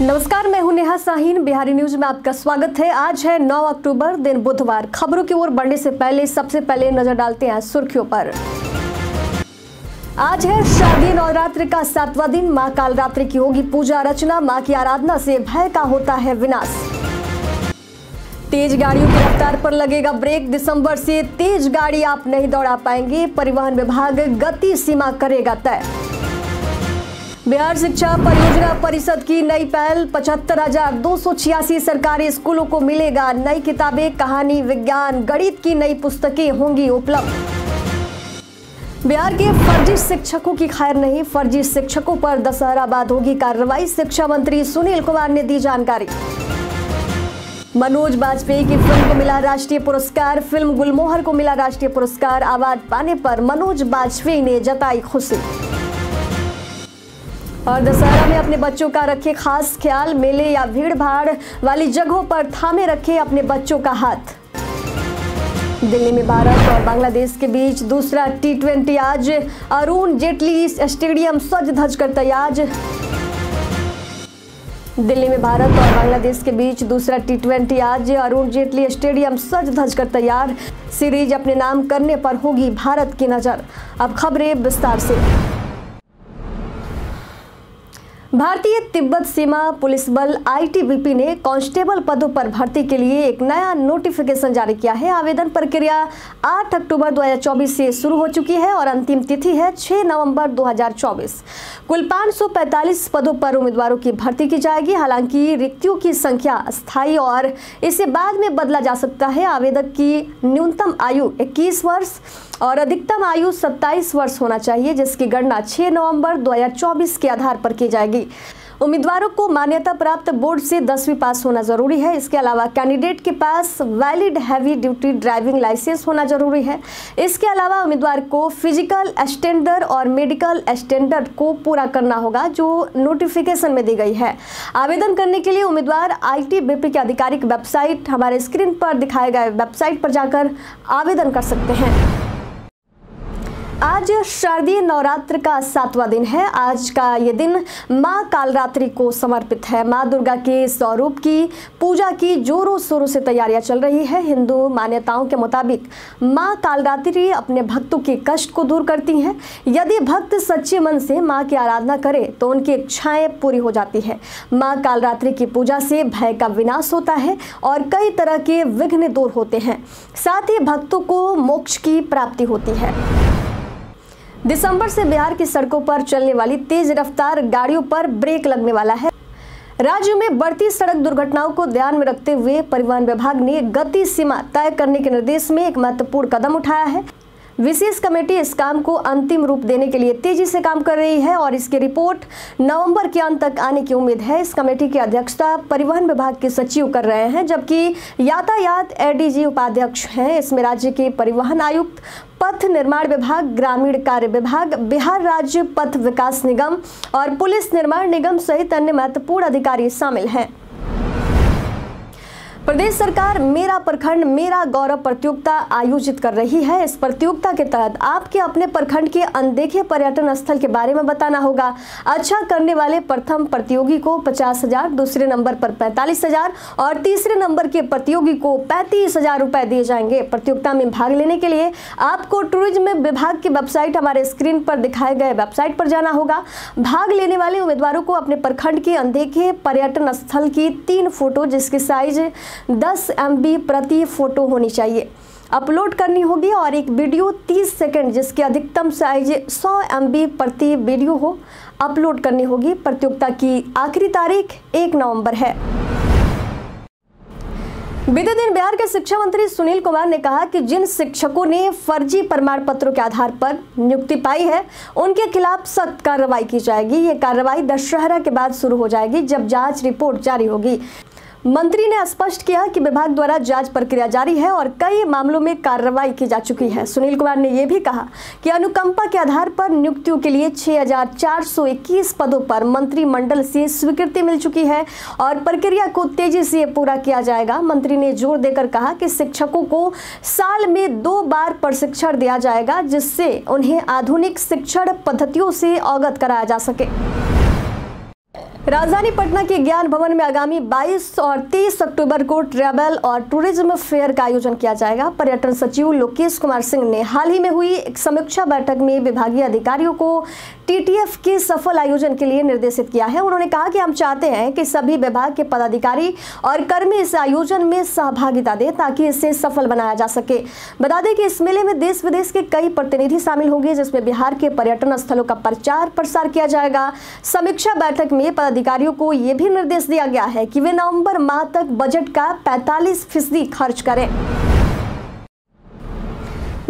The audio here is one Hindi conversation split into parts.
नमस्कार, मैं हूँ नेहा साहीन बिहारी न्यूज़ में आपका स्वागत है। आज है 9 अक्टूबर, दिन बुधवार। खबरों की ओर बढ़ने से पहले, सबसे पहले नज़र डालते हैं सुर्खियों पर। आज है शारदीय नवरात्र का सातवां दिन। माँ कालरात्रि की होगी पूजा अर्चना। माँ की आराधना से भय का होता है विनाश। तेज गाड़ियों की रफ्तार पर लगेगा ब्रेक। दिसंबर से तेज गाड़ी आप नहीं दौड़ा पाएँगे। परिवहन विभाग गति सीमा करेगा तय। बिहार शिक्षा परियोजना परिषद की नई पहल, पचहत्तर हज़ार दो सौ छियासी सरकारी स्कूलों को मिलेगा नई किताबें, कहानी, विज्ञान, गणित की नई पुस्तकें होंगी उपलब्ध। बिहार के फर्जी शिक्षकों की खैर नहीं, फर्जी शिक्षकों पर दशहरा बाद होगी कार्रवाई, शिक्षा मंत्री सुनील कुमार ने दी जानकारी। मनोज बाजपेयी की फ़िल्म को मिला राष्ट्रीय पुरस्कार, फ़िल्म गुलमोहर को मिला राष्ट्रीय पुरस्कार, अवार्ड पाने पर मनोज बाजपेयी ने जताई खुशी। और दशहरा में अपने बच्चों का रखे खास ख्याल, मेले या भीड़ भाड़ वाली जगहों पर थामे रखे अपने बच्चों का हाथ। दिल्ली में भारत और बांग्लादेश के बीच दूसरा टी ट्वेंटी आज। अरुण जेटली स्टेडियम सज धज कर तैयार। दिल्ली में भारत और बांग्लादेश के बीच दूसरा टी ट्वेंटी आज। अरुण जेटली स्टेडियम सज धज कर तैयार। सीरीज़ अपने नाम करने पर होगी भारत की नज़र। अब खबरें विस्तार से। भारतीय तिब्बत सीमा पुलिस बल आईटीबीपी ने कांस्टेबल पदों पर भर्ती के लिए एक नया नोटिफिकेशन जारी किया है। आवेदन प्रक्रिया 8 अक्टूबर 2024 से शुरू हो चुकी है और अंतिम तिथि है 6 नवंबर 2024 कुल 545 पदों पर उम्मीदवारों की भर्ती की जाएगी। हालाँकि रिक्तियों की संख्या स्थायी और इसे बाद में बदला जा सकता है। आवेदक की न्यूनतम आयु 21 वर्ष और अधिकतम आयु 27 वर्ष होना चाहिए, जिसकी गणना 6 नवंबर 2024 के आधार पर की जाएगी। उम्मीदवारों को मान्यता प्राप्त बोर्ड से दसवीं पास होना ज़रूरी है। इसके अलावा कैंडिडेट के पास valid heavy duty driving licence होना ज़रूरी है। इसके अलावा उम्मीदवार को फ़िज़िकल स्टैंडर्ड और मेडिकल स्टैंडर्ड को पूरा करना होगा, जो नोटिफिकेशन में दी गई है। आवेदन करने के लिए उम्मीदवार आई आईटीबीपी के आधिकारिक वेबसाइट, हमारे स्क्रीन पर दिखाए गए वेबसाइट पर जाकर आवेदन कर सकते हैं। आज शारदीय नवरात्र का सातवां दिन है। आज का ये दिन माँ कालरात्रि को समर्पित है। माँ दुर्गा के स्वरूप की पूजा की जोरों शोरों से तैयारियाँ चल रही है। हिंदू मान्यताओं के मुताबिक माँ कालरात्रि अपने भक्तों के कष्ट को दूर करती हैं। यदि भक्त सच्चे मन से माँ की आराधना करे तो उनकी इच्छाएँ पूरी हो जाती है। माँ कालरात्रि की पूजा से भय का विनाश होता है और कई तरह के विघ्न दूर होते हैं। साथ ही भक्तों को मोक्ष की प्राप्ति होती है। दिसंबर से बिहार की सड़कों पर चलने वाली तेज रफ्तार गाड़ियों पर ब्रेक लगने वाला है। राज्य में बढ़ती सड़क दुर्घटनाओं को ध्यान में रखते हुए परिवहन विभाग ने गति सीमा तय करने के निर्देश में एक महत्वपूर्ण कदम उठाया है। विशेष कमेटी इस काम को अंतिम रूप देने के लिए तेज़ी से काम कर रही है और इसकी रिपोर्ट नवंबर के अंत तक आने की उम्मीद है। इस कमेटी की अध्यक्षता परिवहन विभाग के सचिव कर रहे हैं, जबकि यातायात एडीजी उपाध्यक्ष हैं। इसमें राज्य के परिवहन आयुक्त, पथ निर्माण विभाग, ग्रामीण कार्य विभाग, बिहार राज्य पथ विकास निगम और पुलिस निर्माण निगम सहित अन्य महत्वपूर्ण अधिकारी शामिल हैं। प्रदेश सरकार मेरा प्रखंड, मेरा गौरव प्रतियोगिता आयोजित कर रही है। इस प्रतियोगिता के तहत आपके अपने प्रखंड के अनदेखे पर्यटन स्थल के बारे में बताना होगा। अच्छा करने वाले प्रथम प्रतियोगी को पचास हज़ार, दूसरे नंबर पर पैंतालीस हज़ार और तीसरे नंबर के प्रतियोगी को पैंतीस हज़ार रुपए दिए जाएँगे। प्रतियोगिता में भाग लेने के लिए आपको टूरिज़्म विभाग की वेबसाइट हमारे स्क्रीन पर दिखाए गए वेबसाइट पर जाना होगा। भाग लेने वाले उम्मीदवारों को अपने प्रखंड के अनदेखे पर्यटन स्थल की तीन फ़ोटो, जिसकी साइज़ 10 एमबी प्रति फ़ोटो होनी चाहिए। अपलोड करनी होगी और एक वीडियो 30 सेकंड, जिसकी अधिकतम साइज़ 100 एमबी प्रति वीडियो हो, अपलोड करनी होगी। प्रतियोगिता की आखिरी तारीख एक नवंबर है। बीते दिन बिहार के शिक्षा मंत्री सुनील कुमार ने कहा कि जिन शिक्षकों ने फर्जी प्रमाण पत्रों के आधार पर नियुक्ति पाई है, उनके खिलाफ सख्त कार्रवाई की जाएगी। ये कार्रवाई दशहरा के बाद शुरू हो जाएगी, जब जाँच रिपोर्ट जारी होगी। मंत्री ने स्पष्ट किया कि विभाग द्वारा जाँच प्रक्रिया जारी है और कई मामलों में कार्रवाई की जा चुकी है। सुनील कुमार ने यह भी कहा कि अनुकंपा के आधार पर नियुक्तियों के लिए 6,421 पदों पर मंत्रिमंडल से स्वीकृति मिल चुकी है और प्रक्रिया को तेज़ी से पूरा किया जाएगा। मंत्री ने ज़ोर देकर कहा कि शिक्षकों को साल में दो बार प्रशिक्षण दिया जाएगा जिससे उन्हें आधुनिक शिक्षण पद्धतियों से अवगत कराया जा सके। राजधानी पटना के ज्ञान भवन में आगामी 22 और 30 अक्टूबर को ट्रैवल और टूरिज़्म फेयर का आयोजन किया जाएगा। पर्यटन सचिव लोकेश कुमार सिंह ने हाल ही में हुई एक समीक्षा बैठक में विभागीय अधिकारियों को टीटीएफ के सफल आयोजन के लिए निर्देशित किया है। उन्होंने कहा कि हम चाहते हैं कि सभी विभाग के पदाधिकारी और कर्मी इस आयोजन में सहभागिता दें ताकि इसे सफल बनाया जा सके। बता दें कि इस मेले में देश विदेश के कई प्रतिनिधि शामिल होंगे, जिसमें बिहार के पर्यटन स्थलों का प्रचार प्रसार किया जाएगा। समीक्षा बैठक में पदाधिकारियों को यह भी निर्देश दिया गया है कि वे नवंबर माह तक बजट का 45 फ़ीसदी खर्च करें।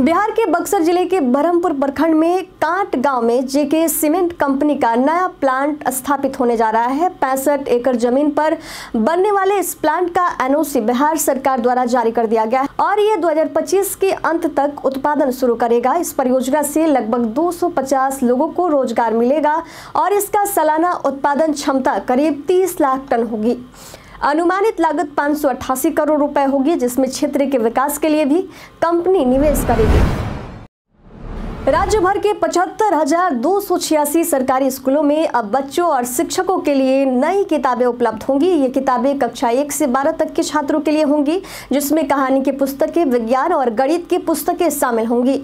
बिहार के बक्सर ज़िले के बरहमपुर प्रखंड में कांट गाँव में जेके सीमेंट कंपनी का नया प्लांट स्थापित होने जा रहा है। पैंसठ एकड़ ज़मीन पर बनने वाले इस प्लांट का एनओसी बिहार सरकार द्वारा जारी कर दिया गया है और ये 2025 के अंत तक उत्पादन शुरू करेगा। इस परियोजना से लगभग 250 लोगों को रोज़गार मिलेगा और इसका सालाना उत्पादन क्षमता करीब 30 लाख टन होगी। अनुमानित लागत पाँच सौ अट्ठासी करोड़ रुपए होगी, जिसमें क्षेत्र के विकास के लिए भी कंपनी निवेश करेगी। राज्य भर के पचहत्तर हज़ार दो सौ छियासी सरकारी स्कूलों में अब बच्चों और शिक्षकों के लिए नई किताबें उपलब्ध होंगी। ये किताबें कक्षा एक से बारह तक के छात्रों के लिए होंगी, जिसमें कहानी की पुस्तकें, विज्ञान और गणित की पुस्तकें शामिल होंगी।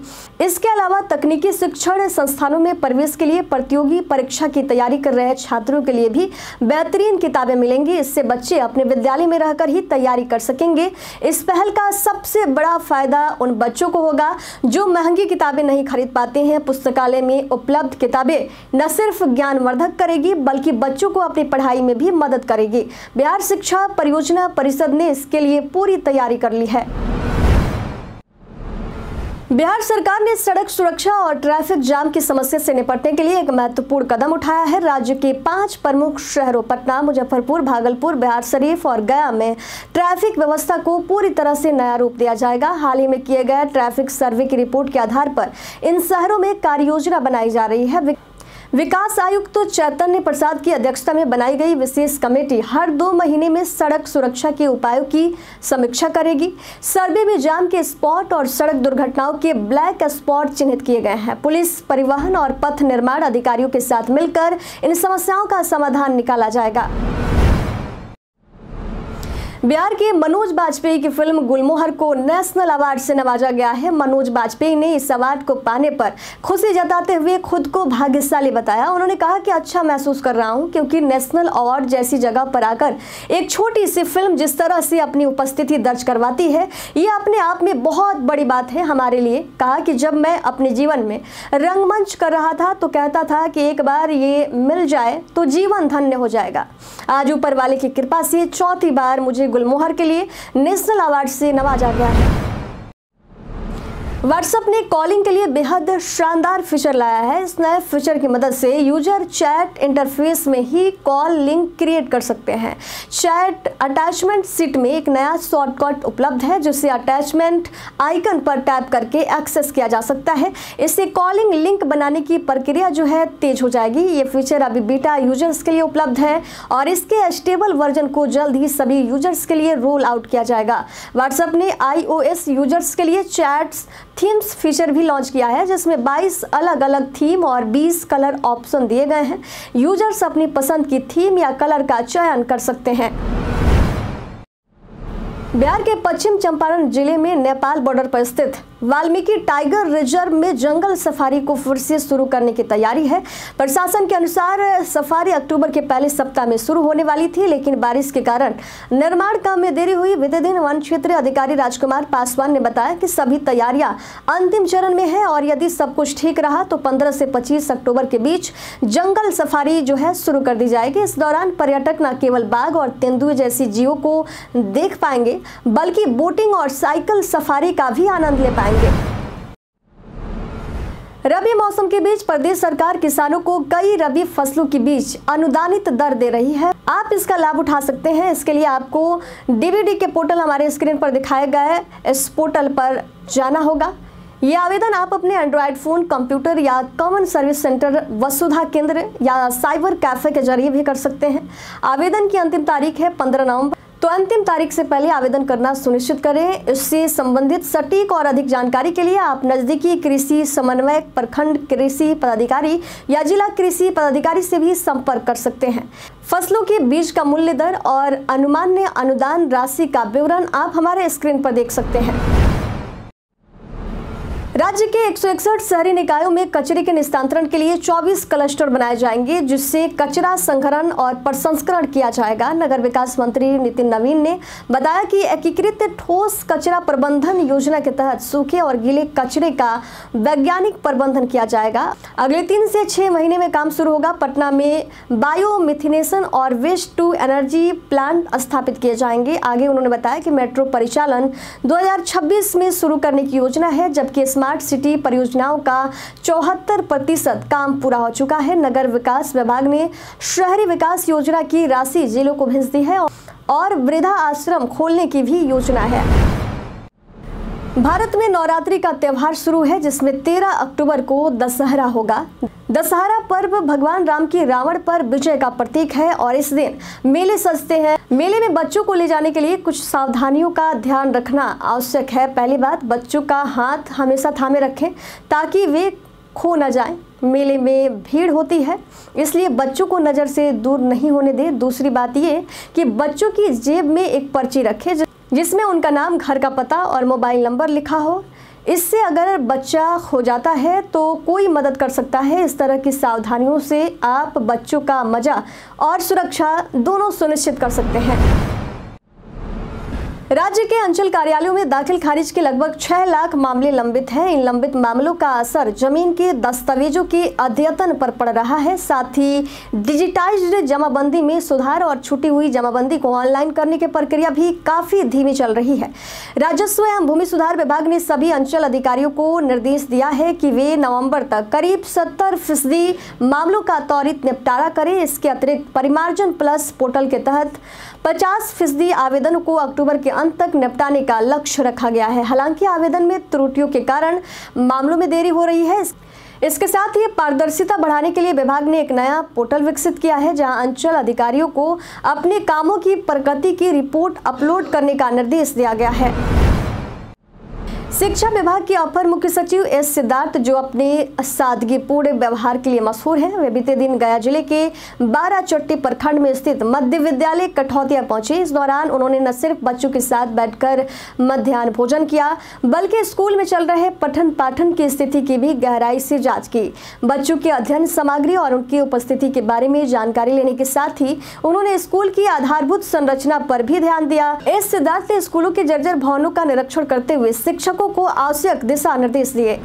इसके अलावा तकनीकी शिक्षण संस्थानों में प्रवेश के लिए प्रतियोगी परीक्षा की तैयारी कर रहे छात्रों के लिए भी बेहतरीन किताबें मिलेंगी। इससे बच्चे अपने विद्यालय में रहकर ही तैयारी कर सकेंगे। इस पहल का सबसे बड़ा फ़ायदा उन बच्चों को होगा, जो महँगी किताबें नहीं खरीद खरीद पाते हैं। पुस्तकालय में उपलब्ध किताबें न सिर्फ़ ज्ञानवर्धक करेगी, बल्कि बच्चों को अपनी पढ़ाई में भी मदद करेगी। बिहार शिक्षा परियोजना परिषद ने इसके लिए पूरी तैयारी कर ली है। बिहार सरकार ने सड़क सुरक्षा और ट्रैफ़िक जाम की समस्या से निपटने के लिए एक महत्वपूर्ण कदम उठाया है। राज्य के पाँच प्रमुख शहरों, पटना, मुजफ्फरपुर, भागलपुर, बिहार शरीफ और गया में ट्रैफ़िक व्यवस्था को पूरी तरह से नया रूप दिया जाएगा। हाल ही में किए गए ट्रैफ़िक सर्वे की रिपोर्ट के आधार पर इन शहरों में कार्य योजना बनाई जा रही है। विकास आयुक्त चैतन्य प्रसाद की अध्यक्षता में बनाई गई विशेष कमेटी हर दो महीने में सड़क सुरक्षा के उपायों की समीक्षा करेगी। सर्वे में जाम के स्पॉट और सड़क दुर्घटनाओं के ब्लैक स्पॉट चिन्हित किए गए हैं। पुलिस, परिवहन और पथ निर्माण अधिकारियों के साथ मिलकर इन समस्याओं का समाधान निकाला जाएगा। बिहार के मनोज बाजपेयी की फ़िल्म गुलमोहर को नेशनल अवार्ड से नवाजा गया है। मनोज बाजपेयी ने इस अवार्ड को पाने पर खुशी जताते हुए खुद को भाग्यशाली बताया। उन्होंने कहा कि अच्छा महसूस कर रहा हूँ, क्योंकि नेशनल अवार्ड जैसी जगह पर आकर एक छोटी सी फ़िल्म जिस तरह से अपनी उपस्थिति दर्ज करवाती है, ये अपने आप में बहुत बड़ी बात है हमारे लिए। कहा कि जब मैं अपने जीवन में रंगमंच कर रहा था तो कहता था कि एक बार ये मिल जाए तो जीवन धन्य हो जाएगा। आज ऊपर वाले की कृपा से चौथी बार मुझे गुलमोहर के लिए नेशनल अवार्ड से नवाजा गया है। व्हाट्सएप ने कॉलिंग के लिए बेहद शानदार फीचर लाया है। इस नए फीचर की मदद से यूज़र चैट इंटरफेस में ही कॉल लिंक क्रिएट कर सकते हैं। चैट अटैचमेंट सीट में एक नया शॉर्टकट उपलब्ध है, जिसे अटैचमेंट आइकन पर टैप करके एक्सेस किया जा सकता है। इससे कॉलिंग लिंक बनाने की प्रक्रिया जो है तेज हो जाएगी। ये फीचर अभी बीटा यूज़र्स के लिए उपलब्ध है और इसके स्टेबल वर्जन को जल्द ही सभी यूज़र्स के लिए रोल आउट किया जाएगा। व्हाट्सएप ने आईओएस यूज़र्स के लिए चैट्स थीम्स फीचर भी लॉन्च किया है, जिसमें 22 अलग अलग थीम और 20 कलर ऑप्शन दिए गए हैं। यूज़र्स अपनी पसंद की थीम या कलर का चयन कर सकते हैं। बिहार के पश्चिम चंपारण ज़िले में नेपाल बॉर्डर पर स्थित वाल्मीकि टाइगर रिज़र्व में जंगल सफारी को फिर से शुरू करने की तैयारी है। प्रशासन के अनुसार, सफारी अक्टूबर के पहले सप्ताह में शुरू होने वाली थी, लेकिन बारिश के कारण निर्माण काम में देरी हुई। बीते दिन वन क्षेत्रीय अधिकारी राजकुमार पासवान ने बताया कि सभी तैयारियाँ अंतिम चरण में है और यदि सब कुछ ठीक रहा तो पंद्रह से पच्चीस अक्टूबर के बीच जंगल सफारी जो है शुरू कर दी जाएगी। इस दौरान पर्यटक न केवल बाघ और तेंदुए जैसी जीवों को देख पाएँगे, बल्कि बोटिंग और साइकिल सफारी का भी आनंद ले पाएँगे। रबी मौसम के बीच प्रदेश सरकार किसानों को कई रबी फ़सलों के बीच अनुदानित दर दे रही है। आप इसका लाभ उठा सकते हैं। इसके लिए आपको डीवीडी के पोर्टल हमारे स्क्रीन पर दिखाए गए इस पोर्टल पर जाना होगा। ये आवेदन आप अपने एंड्रॉयड फ़ोन कंप्यूटर या कॉमन सर्विस सेंटर वसुधा केंद्र या साइबर कैफ़े के ज़रिए भी कर सकते हैं। आवेदन की अंतिम तारीख है पंद्रह नवंबर। तो अंतिम तारीख से पहले आवेदन करना सुनिश्चित करें। इससे संबंधित सटीक और अधिक जानकारी के लिए आप नजदीकी कृषि समन्वय प्रखंड कृषि पदाधिकारी या जिला कृषि पदाधिकारी से भी संपर्क कर सकते हैं। फ़सलों के बीज का मूल्य दर और अनुमान्य अनुदान राशि का विवरण आप हमारे स्क्रीन पर देख सकते हैं। राज्य के एक सौ इकसठ शहरी निकायों में कचरे के निस्तांतरण के लिए 24 क्लस्टर बनाए जाएँगे, जिससे कचरा संग्रहण और प्रसंस्करण किया जाएगा। नगर विकास मंत्री नितिन नवीन ने बताया कि एकीकृत ठोस कचरा प्रबंधन योजना के तहत सूखे और गीले कचरे का वैज्ञानिक प्रबंधन किया जाएगा। अगले तीन से छह महीने में काम शुरू होगा। पटना में बायोमिथिनेशन और वेस्ट टू एनर्जी प्लांट स्थापित किए जाएँगे। आगे उन्होंने बताया कि मेट्रो परिचालन दो हज़ार छब्बीस में शुरू करने की योजना है, जबकि स्मार्ट सिटी परियोजनाओं का चौहत्तर प्रतिशत काम पूरा हो चुका है। नगर विकास विभाग ने शहरी विकास योजना की राशि जिलों को भेज दी है और वृद्धा आश्रम खोलने की भी योजना है। भारत में नवरात्रि का त्यौहार शुरू है, जिसमें 13 अक्टूबर को दशहरा होगा। दशहरा पर्व भगवान राम की रावण पर विजय का प्रतीक है और इस दिन मेले सजते हैं। मेले में बच्चों को ले जाने के लिए कुछ सावधानियों का ध्यान रखना आवश्यक है। पहली बात, बच्चों का हाथ हमेशा थामे रखें ताकि वे खो न जाए। मेले में भीड़ होती है, इसलिए बच्चों को नज़र से दूर नहीं होने दें। दूसरी बात ये कि बच्चों की जेब में एक पर्ची रखें, जिसमें उनका नाम, घर का पता और मोबाइल नंबर लिखा हो। इससे अगर बच्चा हो जाता है तो कोई मदद कर सकता है। इस तरह की सावधानियों से आप बच्चों का मज़ा और सुरक्षा दोनों सुनिश्चित कर सकते हैं। राज्य के अंचल कार्यालयों में दाखिल खारिज के लगभग छह लाख मामले लंबित हैं। इन लंबित मामलों का असर ज़मीन के दस्तावेजों के अध्ययन पर पड़ रहा है। साथ ही डिजिटाइज्ड जमाबंदी में सुधार और छुटी हुई जमाबंदी को ऑनलाइन करने की प्रक्रिया भी काफ़ी धीमी चल रही है। राजस्व एवं भूमि सुधार विभाग ने सभी अंचल अधिकारियों को निर्देश दिया है कि वे नवंबर तक करीब सत्तर फ़ीसदी मामलों का त्वरित निपटारा करें। इसके अतिरिक्त परिमार्जन प्लस पोर्टल के तहत पचास फ़ीसदी आवेदन को अक्टूबर के अंत तक निपटाने का लक्ष्य रखा गया है। हालाँकि आवेदन में त्रुटियों के कारण मामलों में देरी हो रही है। इसके साथ ही पारदर्शिता बढ़ाने के लिए विभाग ने एक नया पोर्टल विकसित किया है, जहाँ अंचल अधिकारियों को अपने कामों की प्रगति की रिपोर्ट अपलोड करने का निर्देश दिया गया है। शिक्षा विभाग के अपर मुख्य सचिव एस सिद्धार्थ, जो अपने सादगीपूर्ण व्यवहार के लिए मशहूर हैं, वे बीते दिन गया ज़िले के बारह चट्टी प्रखंड में स्थित मध्य विद्यालय कठौतिया पहुँचे। इस दौरान उन्होंने न सिर्फ़ बच्चों के साथ बैठकर मध्यान्ह भोजन किया, बल्कि स्कूल में चल रहे पठन पाठन की स्थिति की भी गहराई से जाँच की। बच्चों की अध्ययन सामग्री और उनकी उपस्थिति के बारे में जानकारी लेने के साथ ही उन्होंने स्कूल की आधारभूत संरचना पर भी ध्यान दिया। एस सिद्धार्थ ने स्कूलों के जर्जर भवनों का निरीक्षण करते हुए शिक्षकों को आवश्यक दिशा निर्देश दिए।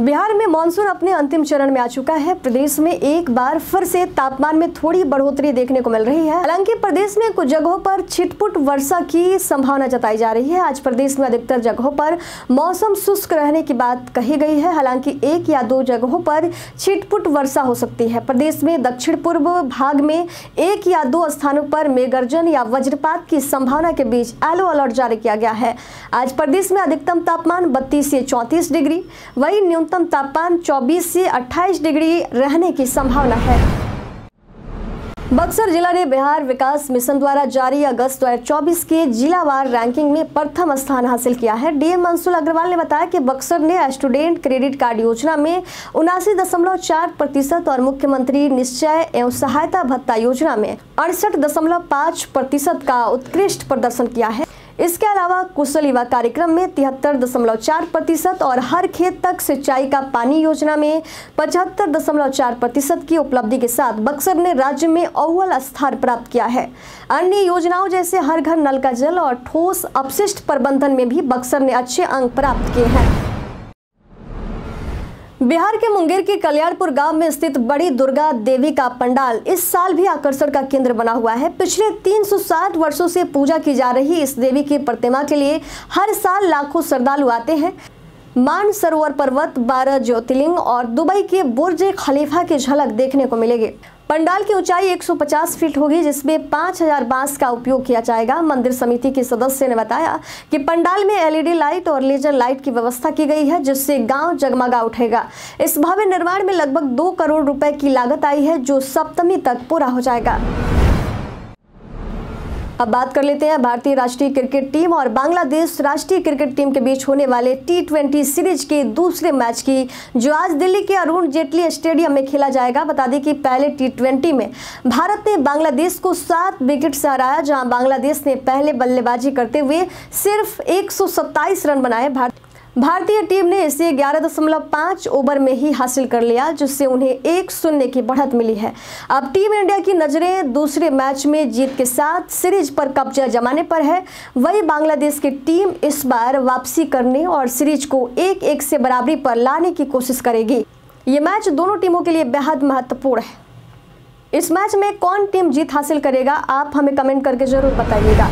बिहार में मानसून अपने अंतिम चरण में आ चुका है। प्रदेश में एक बार फिर से तापमान में थोड़ी बढ़ोतरी देखने को मिल रही है। हालाँकि प्रदेश में कुछ जगहों पर छिटपुट वर्षा की संभावना जताई जा रही है। आज प्रदेश में अधिकतर जगहों पर मौसम शुष्क रहने की बात कही गई है। हालाँकि एक या दो जगहों पर छिटपुट वर्षा हो सकती है। प्रदेश में दक्षिण पूर्व भाग में एक या दो स्थानों पर मेघर्जन या वज्रपात की संभावना के बीच येलो अलर्ट जारी किया गया है। आज प्रदेश में अधिकतम तापमान बत्तीस से चौंतीस डिग्री, वही न्यूनतम न्यूनतम तापमान 24 से 28 डिग्री रहने की संभावना है। बक्सर जिला ने बिहार विकास मिशन द्वारा जारी अगस्त 2024 के जिलावार रैंकिंग में प्रथम स्थान हासिल किया है। डीएम मंसूल अग्रवाल ने बताया कि बक्सर ने स्टूडेंट क्रेडिट कार्ड योजना में उनासी दशमलव चार प्रतिशत और मुख्यमंत्री निश्चय एवं सहायता भत्ता योजना में अड़सठ दशमलव पाँच प्रतिशत का उत्कृष्ट प्रदर्शन किया है। इसके अलावा कुशल युवा कार्यक्रम में तिहत्तर दशमलव चार प्रतिशत और हर खेत तक सिंचाई का पानी योजना में पचहत्तर दशमलव चार प्रतिशत की उपलब्धि के साथ बक्सर ने राज्य में अव्वल स्थान प्राप्त किया है। अन्य योजनाओं जैसे हर घर नल का जल और ठोस अपशिष्ट प्रबंधन में भी बक्सर ने अच्छे अंक प्राप्त किए हैं। बिहार के मुंगेर के कल्याणपुर गाँव में स्थित बड़ी दुर्गा देवी का पंडाल इस साल भी आकर्षण का केंद्र बना हुआ है। पिछले 360 वर्षों से पूजा की जा रही इस देवी की प्रतिमा के लिए हर साल लाखों श्रद्धालु आते हैं। मान सरोवर पर्वत, बारह ज्योतिर्लिंग और दुबई के बुर्ज खलीफा की झलक देखने को मिलेगी। पंडाल की ऊंचाई 150 फीट होगी, जिसमें 5000 बाँस का उपयोग किया जाएगा। मंदिर समिति के सदस्य ने बताया कि पंडाल में एलईडी लाइट और लेजर लाइट की व्यवस्था की गई है, जिससे गाँव जगमगा उठेगा। इस भव्य निर्माण में लगभग दो करोड़ रुपए की लागत आई है, जो सप्तमी तक पूरा हो जाएगा। अब बात कर लेते हैं भारतीय राष्ट्रीय क्रिकेट टीम और बांग्लादेश राष्ट्रीय क्रिकेट टीम के बीच होने वाले टी सीरीज़ के दूसरे मैच की, जो आज दिल्ली के अरुण जेटली स्टेडियम में खेला जाएगा। बता दें कि पहले टी में भारत ने बांग्लादेश को सात विकेट से हराया, जहाँ बांग्लादेश ने पहले बल्लेबाजी करते हुए सिर्फ़ एक सौ सत्ताईस रन बनाए। भारत भारतीय टीम ने इसे 11.5 ओवर में ही हासिल कर लिया, जिससे उन्हें एक शून्य की बढ़त मिली है। अब टीम इंडिया की नज़रें दूसरे मैच में जीत के साथ सीरीज़ पर कब्जा जमाने पर है। वही बांग्लादेश की टीम इस बार वापसी करने और सीरीज़ को एक एक से बराबरी पर लाने की कोशिश करेगी। ये मैच दोनों टीमों के लिए बेहद महत्वपूर्ण है। इस मैच में कौन टीम जीत हासिल करेगा, आप हमें कमेंट करके ज़रूर बताइएगा।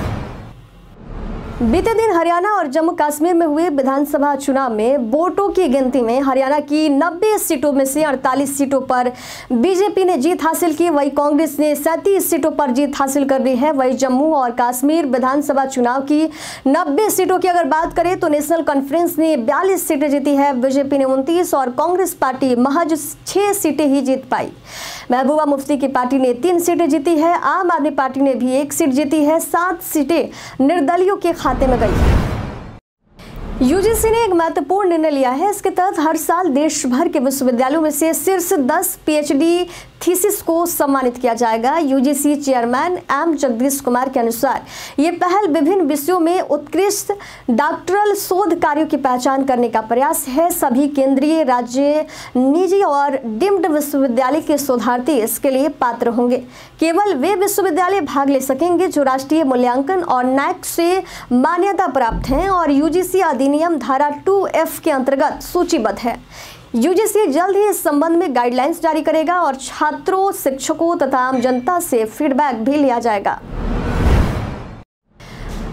बीते दिन हरियाणा और जम्मू कश्मीर में हुए विधानसभा चुनाव में वोटों की गिनती में हरियाणा की 90 सीटों में से 48 सीटों पर बीजेपी ने जीत हासिल की, वही कांग्रेस ने 37 सीटों पर जीत हासिल कर ली है। वही जम्मू और कश्मीर विधानसभा चुनाव की 90 सीटों की अगर बात करें तो नेशनल कॉन्फ्रेंस ने बयालीस सीटें जीती है। बीजेपी ने उनतीस और कांग्रेस पार्टी महज छह सीटें ही जीत पाई। महबूबा मुफ्ती की पार्टी ने तीन सीटें जीती है। आम आदमी पार्टी ने भी एक सीट जीती है। सात सीटें निर्दलियों के खाते में गई। यूजीसी ने एक महत्वपूर्ण निर्णय लिया है। इसके तहत हर साल देश भर के विश्वविद्यालयों में से शीर्ष 10 पीएचडी थीसिस को सम्मानित किया जाएगा। UGC chairman M Jagdish Kumar के अनुसार ये पहल विभिन्न विषयों में उत्कृष्ट डॉक्टरल शोध कार्यों की पहचान करने का प्रयास है। सभी केंद्रीय, राज्य, निजी और डिम्ड विश्वविद्यालय के शोधार्थी इसके लिए पात्र होंगे। केवल वे विश्वविद्यालय भाग ले सकेंगे जो राष्ट्रीय मूल्यांकन और नैक से मान्यता प्राप्त हैं और यूजीसी अधिनियम धारा टू एफ़ के अंतर्गत सूचीबद्ध है। यूजीसी जल्द ही इस संबंध में गाइडलाइंस जारी करेगा और छात्रों, शिक्षकों तथा आम जनता से फीडबैक भी लिया जाएगा।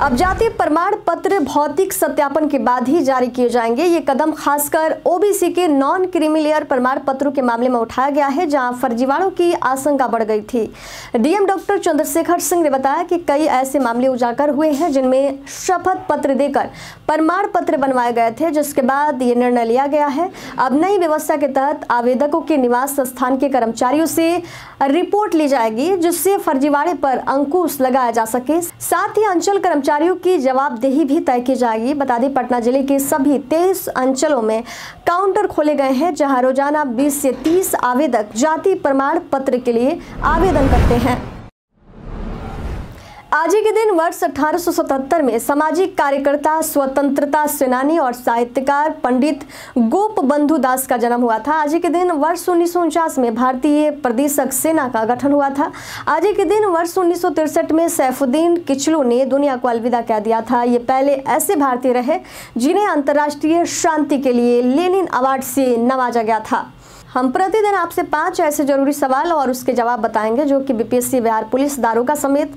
अब जाति प्रमाण पत्र भौतिक सत्यापन के बाद ही जारी किए जाएँगे। ये कदम खासकर ओबीसी के नॉन क्रीमिलियर प्रमाण पत्रों के मामले में उठाया गया है, जहाँ फर्जीवाड़ों की आशंका बढ़ गई थी। डीएम डॉक्टर चंद्रशेखर सिंह ने बताया कि कई ऐसे मामले उजागर हुए हैं, जिनमें शपथ पत्र देकर प्रमाण पत्र बनवाए गए थे, जिसके बाद ये निर्णय लिया गया है। अब नई व्यवस्था के तहत आवेदकों के निवास स्थान के कर्मचारियों से रिपोर्ट ली जाएगी, जिससे फर्जीवाड़े पर अंकुश लगाया जा सके। साथ ही अंचल कर्मचारियों की जवाबदेही भी तय की जाएगी। बता दें, पटना ज़िले के सभी तेईस अंचलों में काउंटर खोले गए हैं, जहाँ रोज़ाना 20 से 30 आवेदक जाति प्रमाण पत्र के लिए आवेदन करते हैं। आज ही के दिन वर्ष 1877 में सामाजिक कार्यकर्ता, स्वतंत्रता सेनानी और साहित्यकार पंडित गोप बंधु दास का जन्म हुआ था। आज ही के दिन वर्ष उन्नीस सौ उनचास में भारतीय प्रदेशक सेना का गठन हुआ था। आज ही के दिन वर्ष उन्नीस में सैफुद्दीन किचलू ने दुनिया को अलविदा कह दिया था। ये पहले ऐसे भारतीय रहे जिन्हें अंतर्राष्ट्रीय शांति के लिए लेनिन अवार्ड से नवाजा गया था। हम प्रतिदिन आपसे पाँच ऐसे ज़रूरी सवाल और उसके जवाब बताएँगे, जो कि बीपीएससी, बिहार पुलिस, दारोगा समेत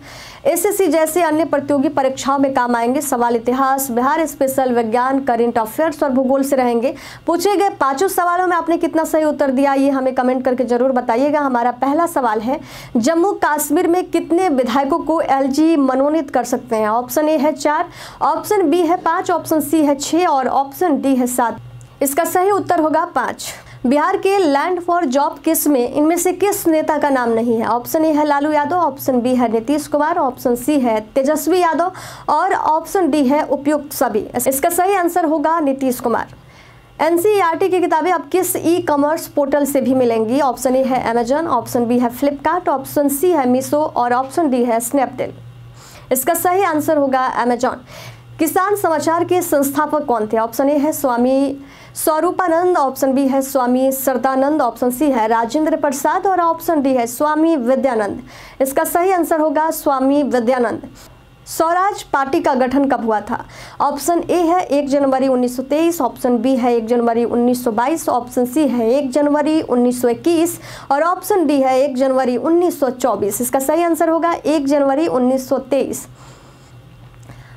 एसएससी जैसे अन्य प्रतियोगी परीक्षाओं में काम आएँगे। सवाल इतिहास, बिहार स्पेशल विज्ञान, करंट अफेयर्स और भूगोल से रहेंगे। पूछे गए पाँचों सवालों में आपने कितना सही उत्तर दिया, ये हमें कमेंट करके ज़रूर बताइएगा। हमारा पहला सवाल है, जम्मू कश्मीर में कितने विधायकों को एलजी मनोनीत कर सकते हैं? ऑप्शन ए है चार, ऑप्शन बी है पाँच, ऑप्शन सी है छः और ऑप्शन डी है सात। इसका सही उत्तर होगा पाँच। बिहार के लैंड फॉर जॉब किसमें? इनमें से किस नेता का नाम नहीं है? ऑप्शन ए है लालू यादव, ऑप्शन बी है नीतीश कुमार, ऑप्शन सी है तेजस्वी यादव और ऑप्शन डी है उपयुक्त सभी। इसका सही आंसर होगा नीतीश कुमार। एनसीईआरटी की किताबें अब किस ई कॉमर्स पोर्टल से भी मिलेंगी? ऑप्शन ए है अमेजन ऑप्शन बी है फ्लिपकार्ट ऑप्शन सी है मीशो और ऑप्शन डी है स्नैपडील इसका सही आंसर होगा अमेजॉन किसान समाचार के संस्थापक कौन थे? ऑप्शन ए है स्वामी स्वरूपानंद ऑप्शन बी है स्वामी सरदानंद ऑप्शन सी है राजेंद्र प्रसाद और ऑप्शन डी है स्वामी विद्यानंद। इसका सही आंसर होगा स्वामी विद्यानंद। स्वराज पार्टी का गठन कब हुआ था? ऑप्शन ए है एक जनवरी 1923 ऑप्शन बी है एक जनवरी 1922 ऑप्शन सी है एक जनवरी 1921 और ऑप्शन डी है एक जनवरी 1924 इसका सही आंसर होगा एक जनवरी 1923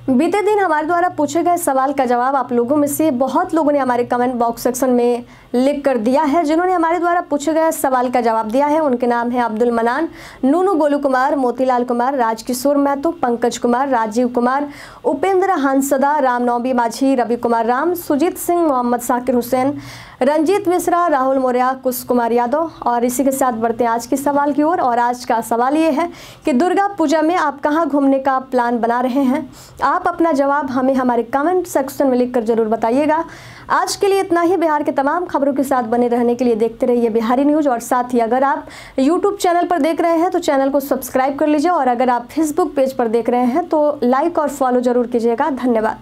बीते दिन हमारे द्वारा पूछे गए सवाल का जवाब आप लोगों में से बहुत लोगों ने हमारे कमेंट बॉक्स सेक्शन में लिख कर दिया है जिन्होंने हमारे द्वारा पूछे गए सवाल का जवाब दिया है। उनके नाम है अब्दुल मनान नूनू गोलू कुमार मोतीलाल कुमार राजकिशोर महतो पंकज कुमार राजीव कुमार उपेंद्र हंसदा रामनौबी माझी रवि कुमार राम सुजीत सिंह मोहम्मद साकिर हुसैन रंजीत मिश्रा राहुल मौर्या कुश कुमार यादव। और इसी के साथ बढ़ते हैं आज के सवाल की ओर। और, और आज का सवाल ये है कि दुर्गा पूजा में आप कहाँ घूमने का प्लान बना रहे हैं? आप अपना जवाब हमें हमारे कमेंट सेक्शन में लिखकर ज़रूर बताइएगा। आज के लिए इतना ही। बिहार के तमाम खबरों के साथ बने रहने के लिए देखते रहिए बिहारी न्यूज़ और साथ ही अगर आप यूट्यूब चैनल पर देख रहे हैं तो चैनल को सब्सक्राइब कर लीजिए और अगर आप फेसबुक पेज पर देख रहे हैं तो लाइक और फॉलो ज़रूर कीजिएगा। धन्यवाद।